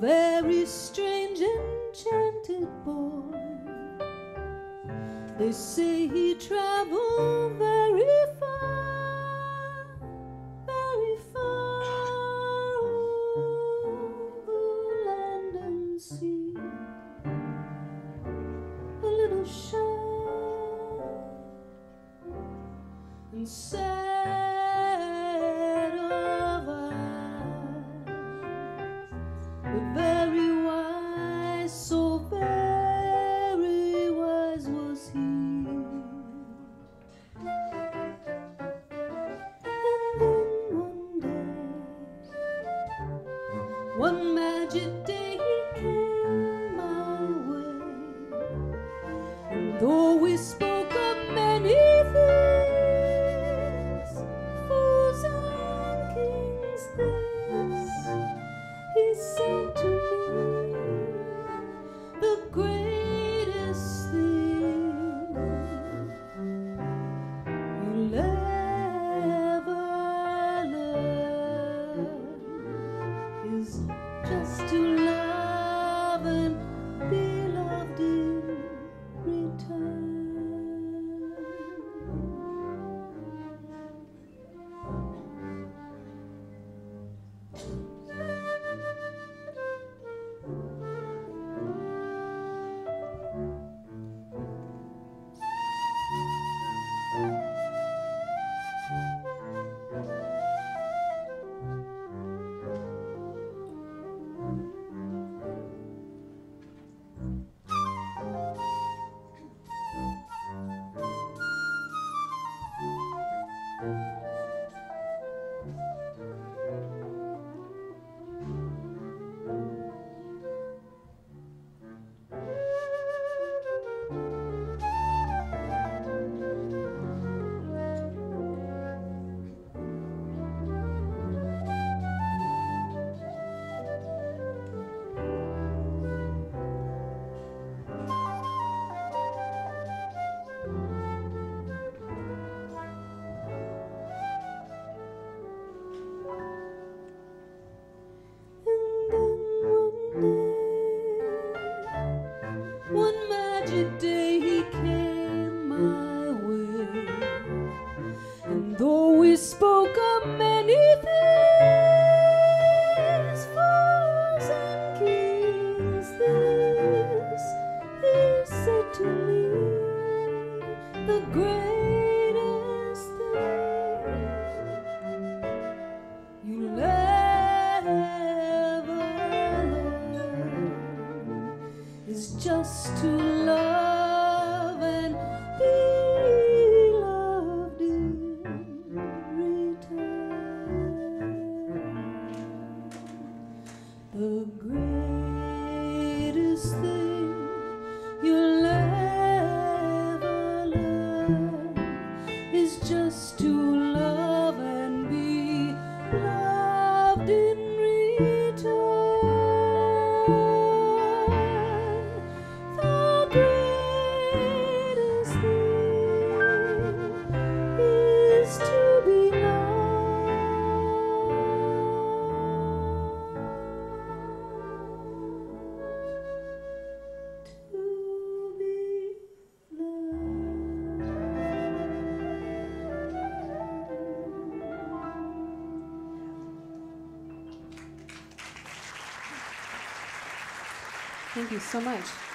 very strange, enchanted boy. They say he traveled very far, very far land and sea. A little shy and sad though we spoke of many things, fools and this he said to me, the greatest thing you'll ever learn is just to love and we spoke of many things, fools and kings, this he said to me, the greatest thing you'll ever learn. Is just to love Thank you so much.